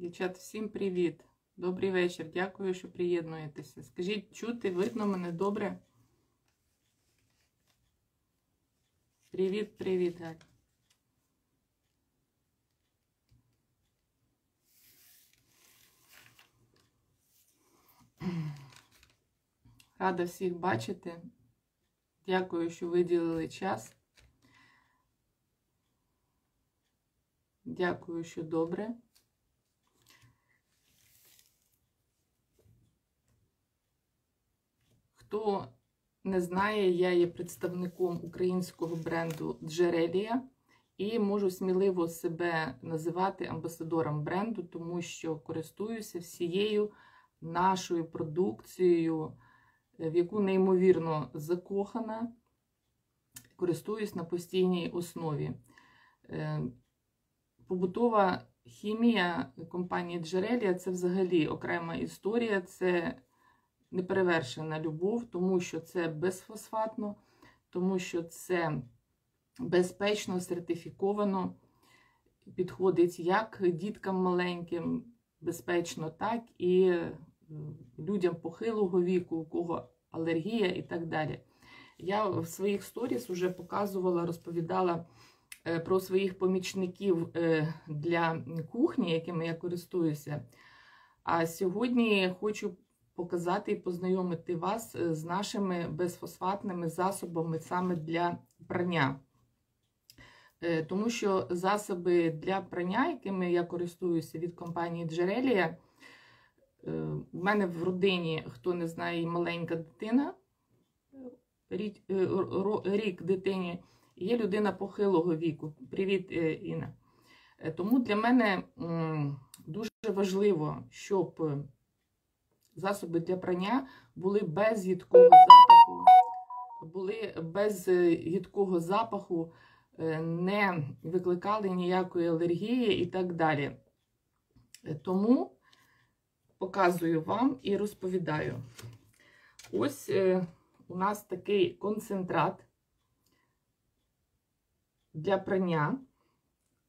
Дівчат, всім привіт! Добрий вечір. Дякую, що приєднуєтеся. Скажіть, чути, видно мене добре? Привіт, привіт, Галь. Рада всіх бачити. Дякую, що виділили час. Дякую, що добре. Хто не знає, я є представником українського бренду Джерелія і можу сміливо себе називати амбасадором бренду, тому що користуюся всією нашою продукцією, в яку неймовірно закохана, користуюсь на постійній основі. Побутова хімія компанії Джерелія це взагалі окрема історія. Це неперевершена любов, тому що це безфосфатно, тому що це безпечно сертифіковано, підходить як діткам маленьким, безпечно, так і людям похилого віку, у кого алергія і так далі. Я в своїх сторіс вже показувала, розповідала про своїх помічників для кухні, якими я користуюся. А сьогодні хочу показати і познайомити вас з нашими безфосфатними засобами саме для прання. Тому що засоби для прання, якими я користуюся від компанії Джерелія, в мене в родині, хто не знає, маленька дитина, рік, рік дитині, є людина похилого віку. Привіт, Інна. Тому для мене дуже важливо, щоб засоби для прання були без їдкого запаху, були без їдкого запаху, не викликали ніякої алергії і так далі. Тому показую вам і розповідаю. Ось у нас такий концентрат для прання,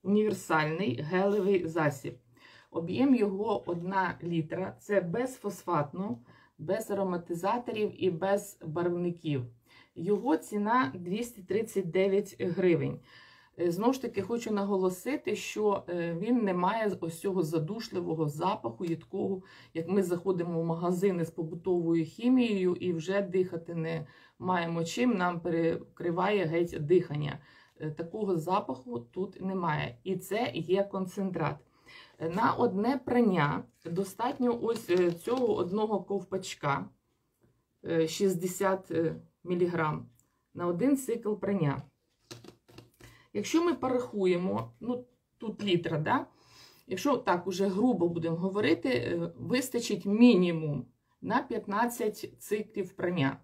універсальний гелевий засіб. Об'єм його 1 літра. Це без фосфатну, без ароматизаторів і без барвників. Його ціна 239 гривень. Знову ж таки, хочу наголосити, що він не має ось цього задушливого запаху, їдкого, як ми заходимо в магазини з побутовою хімією і вже дихати не маємо чим, нам перекриває геть дихання. Такого запаху тут немає. І це є концентрат. На одне прання достатньо ось цього одного ковпачка 60 мг на один цикл прання. Якщо ми порахуємо, ну тут літра, да? якщо так уже грубо будемо говорити, вистачить мінімум на 15 циклів прання.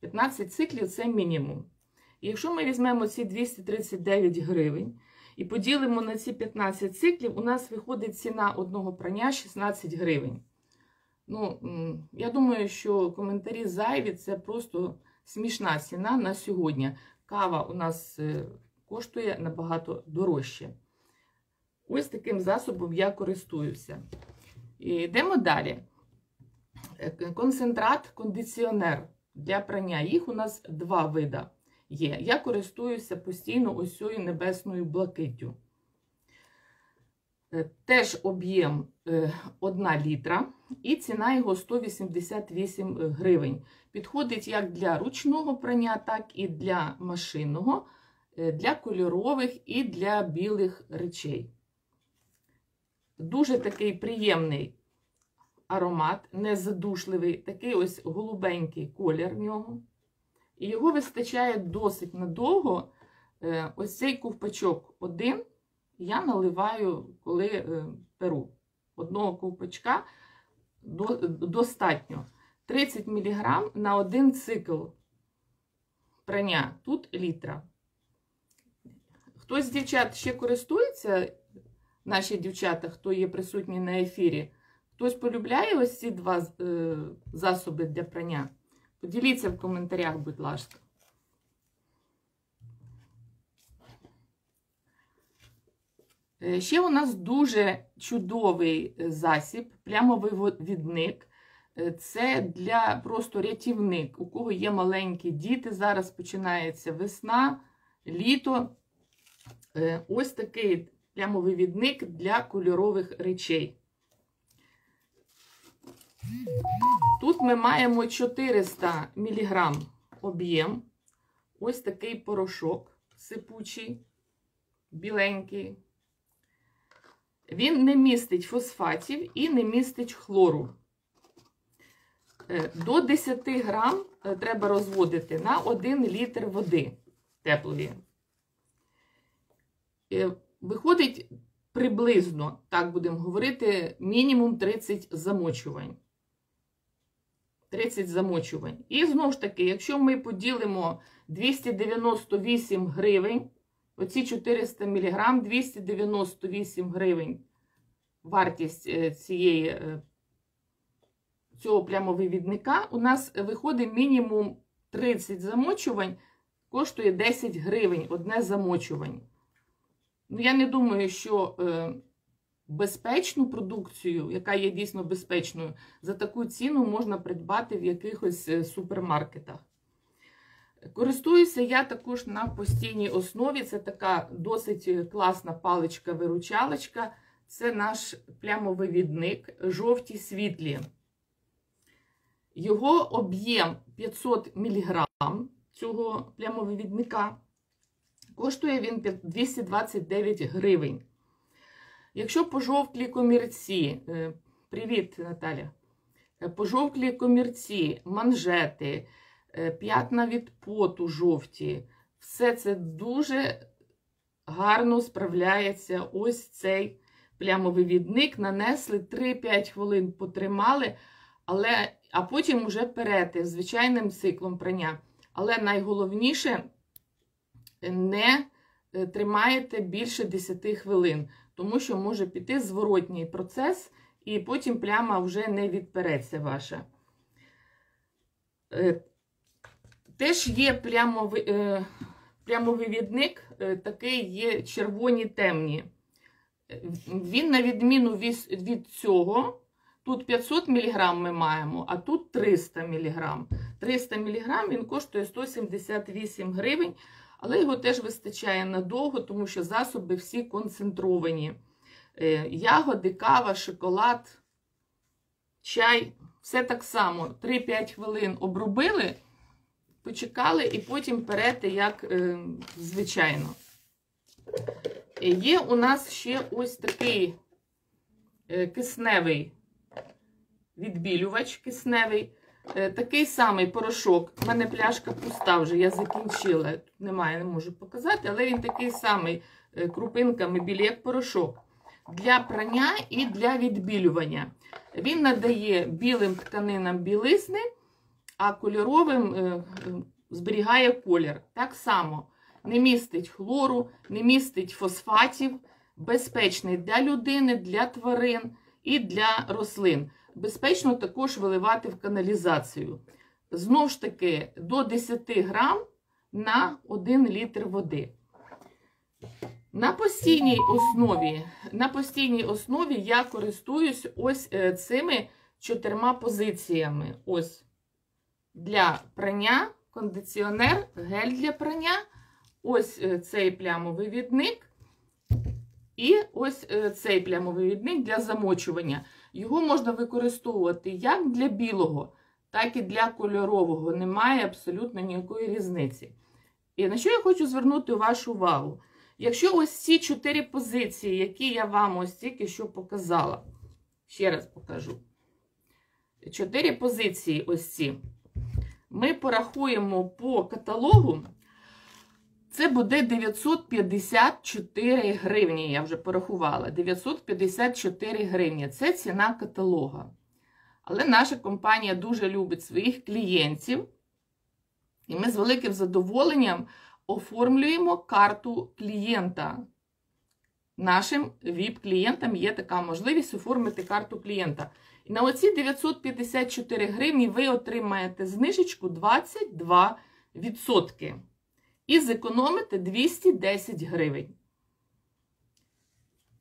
15 циклів це мінімум. Якщо ми візьмемо ці 239 гривень, і поділимо на ці 15 циклів, у нас виходить ціна одного прання 16 гривень. Ну, я думаю, що коментарі зайві це просто смішна ціна на сьогодні. Кава у нас коштує набагато дорожче. Ось таким засобом я користуюся. І йдемо далі. Концентрат, кондиціонер для прання. Їх у нас два вида є. Я користуюся постійно ось цією небесною блакиттю. Теж об'єм 1 літра, і ціна його 188 гривень. Підходить як для ручного прання, так і для машинного, для кольорових і для білих речей. Дуже такий приємний аромат, незадушливий, такий ось голубенький колір в нього. І його вистачає досить надовго. Ось цей ковпачок один я наливаю, коли перу. Одного ковпачка достатньо. 30 мг на один цикл прання. Тут літра. Хтось з дівчат ще користується, наші дівчата, хто є присутні на ефірі, хтось полюбляє ось ці два засоби для прання. Поділіться в коментарях, будь ласка. Е, Ще у нас дуже чудовий засіб, плямовий во- відник. Е, Це для просто рятівник, у кого є маленькі діти. Зараз починається весна, літо. Е, Ось такий плямовий відник для кольорових речей. Тут ми маємо 400 мг об'єм. Ось такий порошок сипучий, біленький. Він не містить фосфатів і не містить хлору. Е, До 10 грам е, треба розводити на 1 літр води теплої. Е, Виходить приблизно, так будемо говорити, мінімум 30 замочувань. 30 замочувань. І знову ж таки, якщо ми поділимо 298 гривень, оці 400 мг, 298 гривень вартість е, цієї, е, цього плямовивідника, у нас виходить мінімум 30 замочувань, коштує 10 гривень одне замочувань. Ну, я не думаю, що е, безпечну продукцію, яка є дійсно безпечною, за таку ціну можна придбати в якихось е, супермаркетах. Користуюся я також на постійній основі. Це така досить е, класна паличка-виручалочка. Це наш плямовивідник, жовті світлі. Його об'єм 500 мг цього плямовивідника. Коштує він 229 гривень. Якщо пожовклі комірці, е, привіт, Наталя, Е, пожовклі комірці, манжети, е, п'ятна від поту жовті, все це дуже гарно справляється. Ось цей плямовий відник. Нанесли 3-5 хвилин, потримали, але, а потім вже перети звичайним циклом прання. Але найголовніше не тримаєте більше 10 хвилин, тому що може піти зворотній процес, і потім пляма вже не відпереться ваша. Е, Теж є плямовий, е, плямовий відник, е, такий є червоні темні. Він, на відміну від, від цього, тут 500 мг ми маємо, а тут 300 мг. 300 мг він коштує 178 гривень, але його теж вистачає надовго, тому що засоби всі концентровані. Е, Ягоди, кава, шоколад, чай. Все так само. 3-5 хвилин обробили, почекали і потім перете, як е, звичайно. Е, Є у нас ще ось такий кисневий відбілювач кисневий. Е, Такий самий порошок. У мене пляшка пуста вже, я закінчила. Тут немає, не можу показати, але він такий самий е, крупинками білий, як порошок. Для прання і для відбілювання. Він надає білим тканинам білизни, а кольоровим е, зберігає колір. Так само не містить хлору, не містить фосфатів, безпечний для людини, для тварин і для рослин. Безпечно також виливати в каналізацію. Знову ж таки, до 10 грам на 1 літр води. На постійній основі, на постійній основі я користуюсь ось е, цими чотирма позиціями. Ось для прання, кондиціонер, гель для прання, ось е, цей плямовий відник. І ось е, цей плямовий відник для замочування. Його можна використовувати як для білого, так і для кольорового. Немає абсолютно ніякої різниці. І на що я хочу звернути вашу увагу? Якщо ось ці чотири позиції, які я вам ось тільки що показала, ще раз покажу. Чотири позиції ось ці. Ми порахуємо по каталогу. Це буде 954 гривні, я вже порахувала. 954 гривні. Це ціна каталога. Але наша компанія дуже любить своїх клієнтів. І ми з великим задоволенням оформлюємо карту клієнта. Нашим VIP-клієнтам є така можливість оформити карту клієнта. І на оці 954 гривні ви отримаєте знижечку 22%. І зекономите 210 гривень.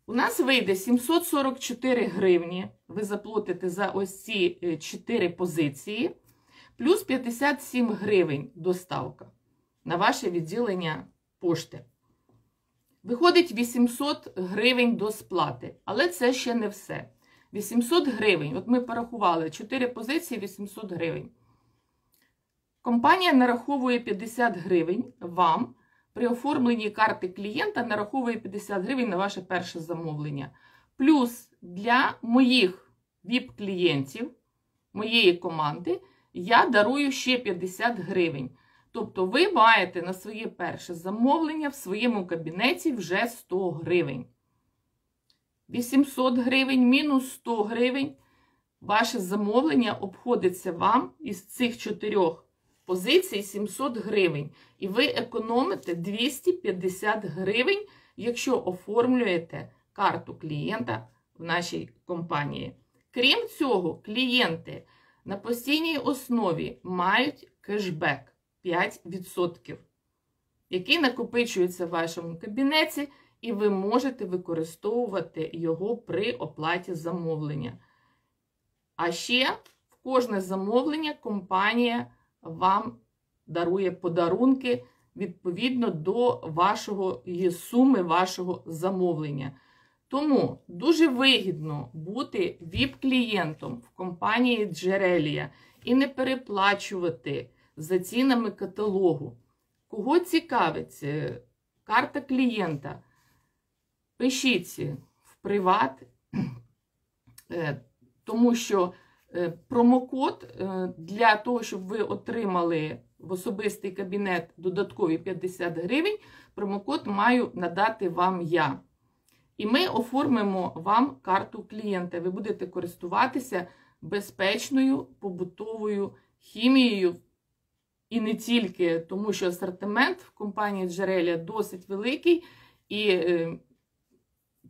У нас вийде 744 гривні. Ви заплатите за ось ці 4 позиції, плюс 57 гривень доставка на ваше відділення пошти. Виходить 800 гривень до сплати, але це ще не все. 800 гривень. От ми порахували 4 позиції 800 гривень. Компанія нараховує 50 гривень вам. При оформленні карти клієнта нараховує 50 гривень на ваше перше замовлення. Плюс для моїх ВІП-клієнтів, моєї команди, я дарую ще 50 гривень. Тобто ви маєте на своє перше замовлення в своєму кабінеті вже 100 гривень. 800 гривень мінус 100 гривень. Ваше замовлення обходиться вам із цих чотирьох позицій 700 гривень. І ви економите 250 гривень, якщо оформлюєте карту клієнта в нашій компанії. Крім цього, клієнти на постійній основі мають кешбек 5%, який накопичується в вашому кабінеті, і ви можете використовувати його при оплаті замовлення. А ще в кожне замовлення компанія вам дарує подарунки відповідно до вашої суми, вашого замовлення. Тому дуже вигідно бути ВІП-клієнтом в компанії Джерелія і не переплачувати за цінами каталогу. Кого цікавить е, карта клієнта? Пишіть в приват, е, тому що промокод для того, щоб ви отримали в особистий кабінет додаткові 50 гривень, промокод маю надати вам я. І ми оформимо вам карту клієнта. Ви будете користуватися безпечною побутовою хімією. І не тільки, тому що асортимент в компанії Джереля досить великий, і е,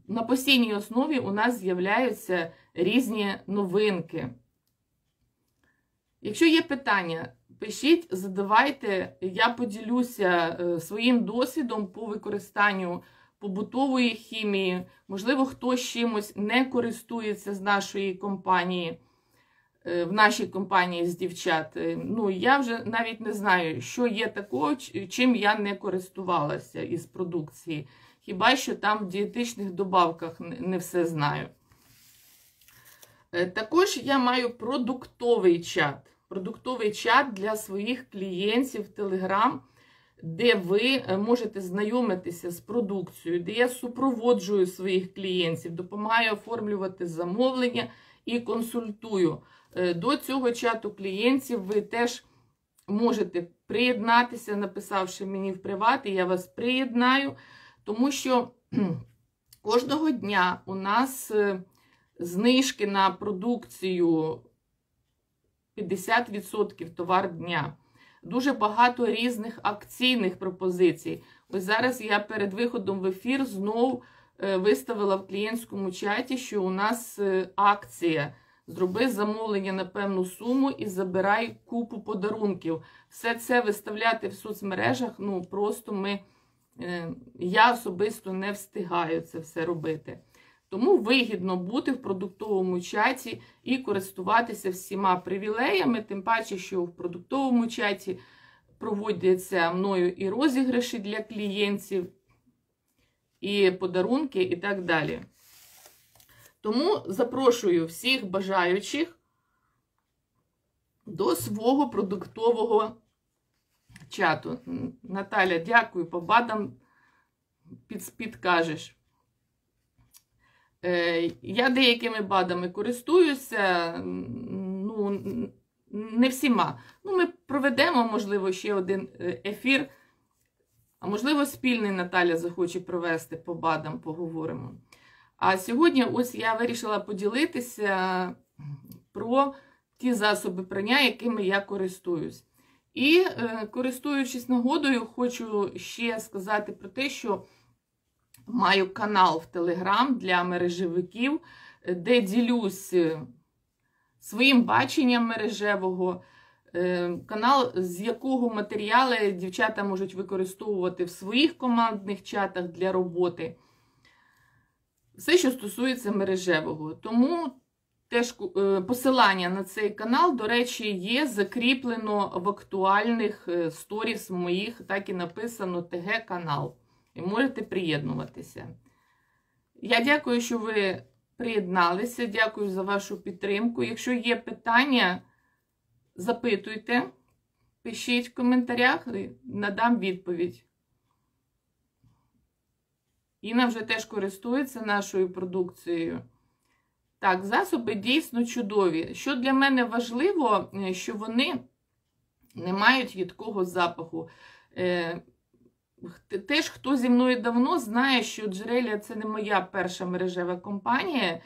на постійній основі у нас з'являються різні новинки. Якщо є питання, пишіть, задавайте, я поділюся е, своїм досвідом по використанню побутової хімії. Можливо, хтось чимось не користується з нашої компанії, е, в нашій компанії з дівчат. Е, ну, я вже навіть не знаю, що є такого, чим я не користувалася із продукції. Хіба що там в дієтичних добавках не все знаю. Також я маю продуктовий чат. Продуктовий чат для своїх клієнтів Telegram де ви е, можете знайомитися з продукцією, де я супроводжую своїх клієнтів, допомагаю оформлювати замовлення і консультую. Е, до цього чату клієнтів ви теж можете приєднатися, написавши мені в приват, і я вас приєднаю, тому що кожного дня у нас е, знижки на продукцію 50% товар дня дуже багато різних акційних пропозицій. Ось зараз я перед виходом в ефір знову е, виставила в клієнтському чаті, що у нас е, акція. Зроби замовлення на певну суму і забирай купу подарунків. Все це виставляти в соцмережах. Ну просто ми, е, я особисто не встигаю це все робити. Тому вигідно бути в продуктовому чаті і користуватися всіма привілеями, тим паче, що в продуктовому чаті проводяться мною і розіграші для клієнтів, і подарунки, і так далі. Тому запрошую всіх бажаючих до свого продуктового чату. Наталя, дякую, по бадам підкажеш. Е, я деякими БАДами користуюся, ну, не всіма. Ну, Ми проведемо, можливо, ще один е, ефір. А можливо, спільний Наталя захоче провести по БАДам, поговоримо. А сьогодні ось я вирішила поділитися про ті засоби прання, якими я користуюсь. І, е, користуючись нагодою, хочу ще сказати про те, що. Маю канал в Телеграм для мережевиків, де ділюсь е, своїм баченням мережевого, е, канал, з якого матеріали дівчата можуть використовувати в своїх командних чатах для роботи. все, що стосується мережевого. Тому теж е, посилання на цей канал, до речі, є закріплено в актуальних сторіс моїх, так і написано ТГ канал. І можете приєднуватися. Я дякую, що ви приєдналися. Дякую за вашу підтримку. Якщо є питання, запитуйте, пишіть в коментарях, і надам відповідь. Інна вже теж користується нашою продукцією. Так, засоби дійсно чудові. Що для мене важливо, е, що вони не мають їдкого запаху. Е, теж, хто зі мною давно знає, що Джерелія це не моя перша мережева компанія.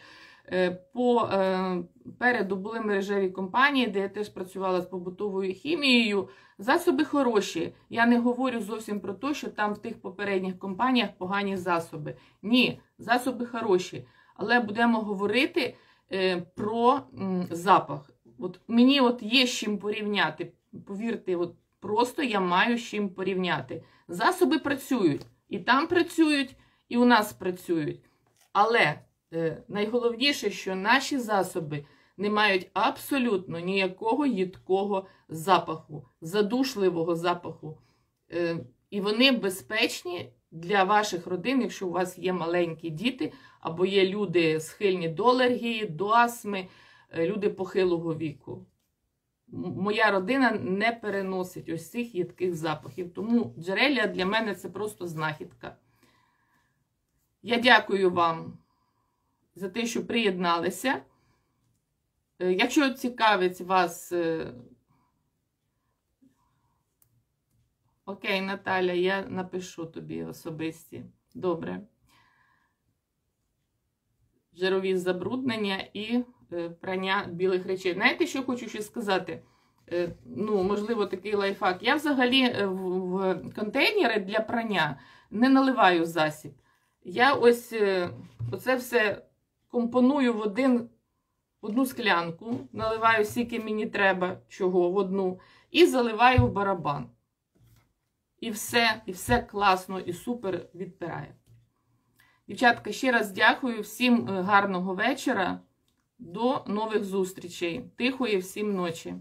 Е, Попереду були мережеві компанії, де я теж працювала з побутовою хімією. Засоби хороші. Я не говорю зовсім про те, що там в тих попередніх компаніях погані засоби. Ні, засоби хороші. Але будемо говорити е, про запах. От Мені от є з чим порівняти. Повірте, от просто я маю з чим порівняти. Засоби працюють. І там працюють, і у нас працюють. Але е, найголовніше, що наші засоби не мають абсолютно ніякого їдкого запаху, задушливого запаху. Е, і вони безпечні для ваших родин, якщо у вас є маленькі діти, або є люди схильні до алергії, до астми, е, люди похилого віку. Моя родина не переносить ось цих їдких запахів. Тому джерелля для мене це просто знахідка. Я дякую вам за те, що приєдналися. Е, якщо цікавить вас. е, Окей, Наталя, я напишу тобі особисті. Добре. Жирові забруднення і прання білих речей. Знаєте, що хочу ще сказати? Е, ну, можливо, такий лайфхак. Я взагалі в, в контейнери для прання не наливаю засіб. Я ось оце все компоную в один одну склянку, наливаю скільки мені треба, чого в одну, і заливаю в барабан. І все, і все класно і супер відпирає. Дівчатка, ще раз дякую всім гарного вечора. До нових зустрічей. Тихої всім ночі!